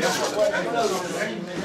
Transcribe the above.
Merci.